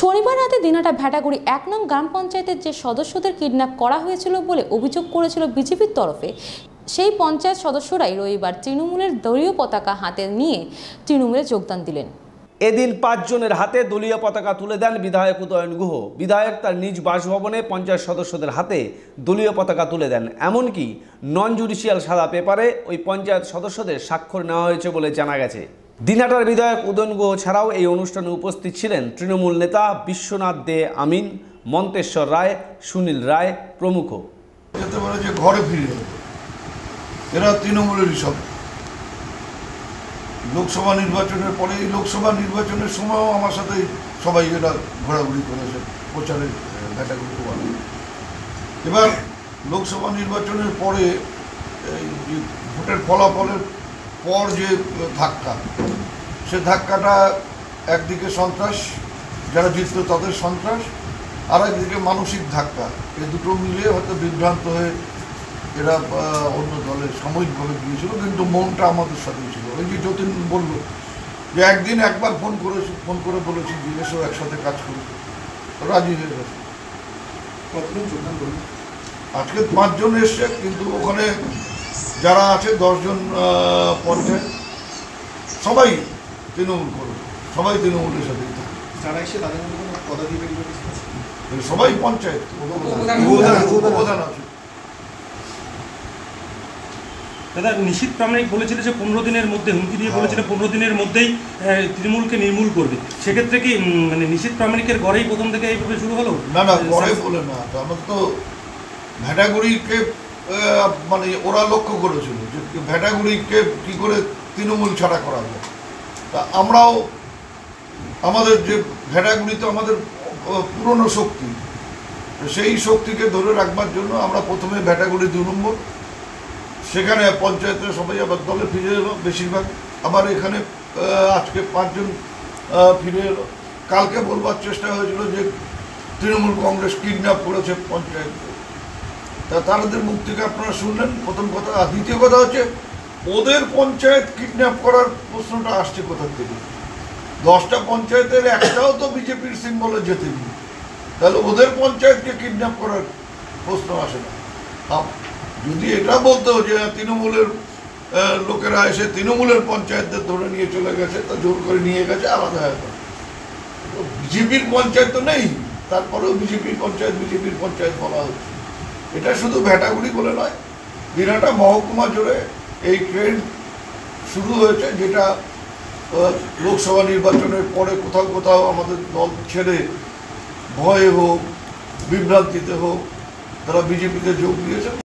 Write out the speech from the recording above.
শনিবার রাতে দিনাটা ভ্যাটাগুড়ি এক নং গ্রাম পঞ্চায়েতের যে সদস্যদের কিডন্যাপ করা হয়েছিল বলে অভিযোগ করেছিল বিজেপির তরফে, সেই পঞ্চায়েত সদস্যরাই রবিবার তৃণমূলের দলীয় পতাকা হাতে নিয়ে তৃণমূলে যোগদান দিলেন। এদিন পাঁচজনের হাতে দলীয় পতাকা তুলে দেন বিধায়ক উদয়ন গুহ। বিধায়ক তার নিজ বাসভবনে পঞ্চায়েত সদস্যদের হাতে দলীয় পতাকা তুলে দেন। এমনকি নন জুডিশিয়াল সাদা পেপারে ওই পঞ্চায়েত সদস্যদের স্বাক্ষর নেওয়া হয়েছে বলে জানা গেছে। দিনহাটার বিধায়ক উদয়ন গুহ ছাড়াও এই অনুষ্ঠানে উপস্থিত ছিলেন তৃণমূল নেতা বিশ্বনাথ দে আমিন, মন্তেশ্বর রায়, সুনীল রায় প্রমুখ। যে ঘরে ফিরে এরা তৃণমূলেরই সব। লোকসভা নির্বাচনের পরে এই লোকসভা নির্বাচনের সময়ও আমার সাথে সবাই এরা ঘোরাঘুরি করেছে প্রচারে ঘাটাঘুরি করে এবার লোকসভা নির্বাচনের পরে ভোটের ফলাফলের পর যে ধাক্কা সে ধাক্কাটা একদিকে সন্ত্রাস যারা জিতত তাদের সন্ত্রাস আর একদিকে মানসিক ধাক্কা। এই দুটো মিলে হয়তো বিভ্রান্ত হয়ে এরা অন্য দলে সাময়িকভাবে গিয়েছিল কিন্তু মনটা আমাদের সাথেই ছিল। ওই যে যতীন বলল যে একদিন একবার ফোন করেছি ফোন করে বলেছি যে এসো একসাথে কাজ করি। রাজি হয়ে গেছে। আজকে পাঁচজন এসছে কিন্তু ওখানে যারা আছে দশজন পঞ্চায়েত সবাই তৃণমূল করবে সবাই তৃণমূলের থাকে যারা এসে তাদের মধ্যে কোনো পদাধিকারী আছে? সবাই পঞ্চায়েত উপপ্রধান। আছে। দাদা নিশীত প্রামাণিক বলেছিল যে পনেরো দিনের মধ্যে হুমকি দিয়ে বলেছিল পনেরো দিনের মধ্যেই আহ, তৃণমূলকে নির্মূল করবে। সেক্ষেত্রে কি মানে নিশীত প্রামাণিকের গড়েই প্রথম থেকে এইভাবে শুরু হলো? না না পরে বলে না। তো আমার তো ভ্যাটাগুড়িকে মানে ওরা লক্ষ্য করেছিল যে ভ্যাটাগুড়িকে কি করে তৃণমূল ছাড়া করা যায়। তা আমরাও আমাদের যে ভ্যাটাগুড়ি তো আমাদের পুরনো শক্তি। সেই শক্তিকে ধরে রাখবার জন্য আমরা প্রথমে ভ্যাটাগুড়ি দু নম্বর, সেখানে পঞ্চায়েতে সবাই আবার দলে ফিরে এলো বেশিরভাগ। আবার এখানে আজকে পাঁচজন ফিরে এলো। কালকে বলবার চেষ্টা হয়েছিল যে তৃণমূল কংগ্রেস কিডন্যাপ করেছে পঞ্চায়েত তা তাদের মুখ থেকে আপনারা শুনলেন। প্রথম কথা দ্বিতীয় কথা হচ্ছে ওদের পঞ্চায়েত কিডন্যাপ করার প্রশ্নটা আসছে কোথার থেকে? দশটা পঞ্চায়েতের একটাও তো বিজেপির সিম্বলে যেতেনি তাহলে ওদের পঞ্চায়েতকে কিডন্যাপ করার প্রশ্ন আসে না। যদি এটা বলতো যে তৃণমূলের লোকেরা এসে তৃণমূলের পঞ্চায়েতদের ধরে নিয়ে চলে গেছে, তা জোর করে নিয়ে গেছে, আলাদা ব্যাপার। বিজেপির পঞ্চায়েত তো নেই, তারপরেও বিজেপির পঞ্চায়েত বিজেপির পঞ্চায়েত বলা হচ্ছে। এটা শুধু ভ্যাটাগুড়ি বলে নয়, দিনাটা মহকুমা জুড়ে এই ট্রেন শুরু হয়েছে যেটা লোকসভা নির্বাচনের পরে কোথাও কোথাও আমাদের দল ছেড়ে ভয়ে হোক, বিভ্রান্তিতে হোক, তারা বিজেপিতে যোগ দিয়েছে।